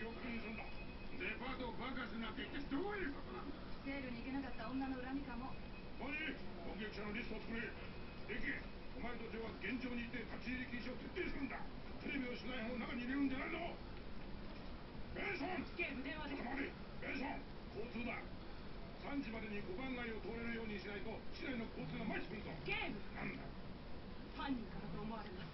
記憶に盗んだデパートをないとなんセールに行けなかった女の恨みかも。のリストを作れ。お前とジョは現にいて立ち入り禁止を徹底んだ。テレビ取材中に入れるんじゃないの？ソン電話ソン。交通だ。時までにをれるようにしないと市内の交通が麻痺するぞ。ゲーム。なんだ。犯人からと思われます。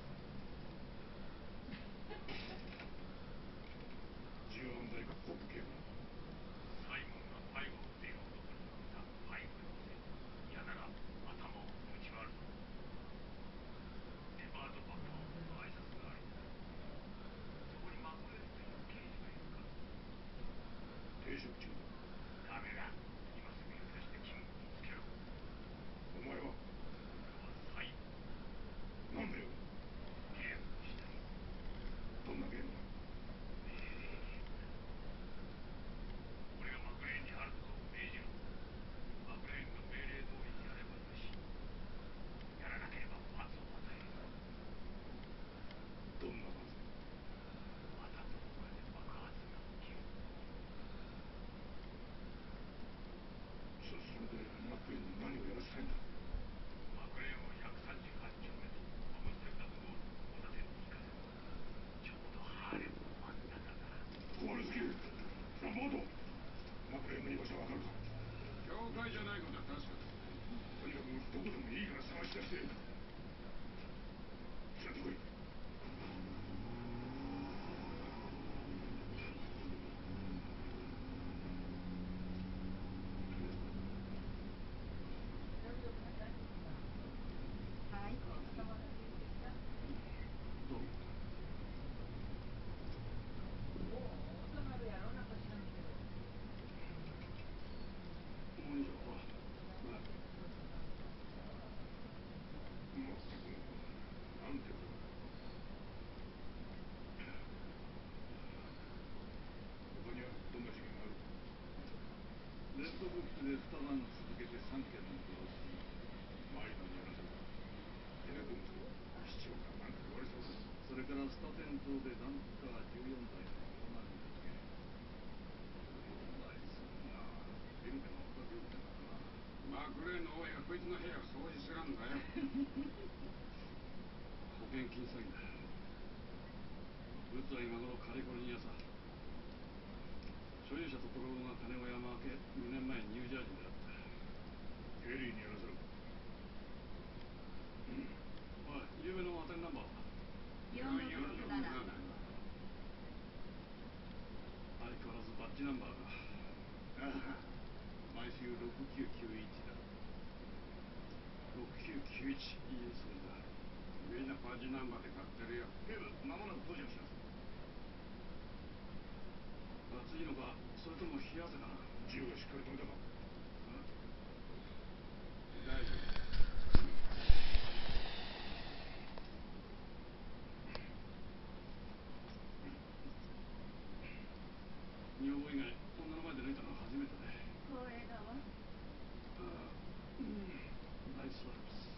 レッドブックスで2晩続けて3件の殺しマイドにやらせた手が組むと市長がなんか言われそうだそれからスタテン島でダンプカー14台の盗難事件問題するなビルでマクレーンの大家がこいつの部屋を掃除するんだよ。保険金詐欺だ。ブツは今頃カリフォルニアさ。所有者とプロが金を山分け2年前ニュージャージーであった。エリーにやらせろ。おい有名の当たりナンバーは？467相変わらずバッジナンバーがああ。毎週6991だ。6991いいそれだみんなバッジナンバーで買ってるよ警部間もなく到着します暑いのかそれとも冷や汗かな銃がしっかり止めたか大丈夫女房以外女の前で抜いたのは初めてで光栄だわああナイスワークス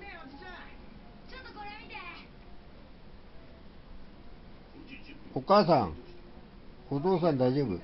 ねえおじちゃんちょっとこれ見て5時10分お母さん、お父さん大丈夫？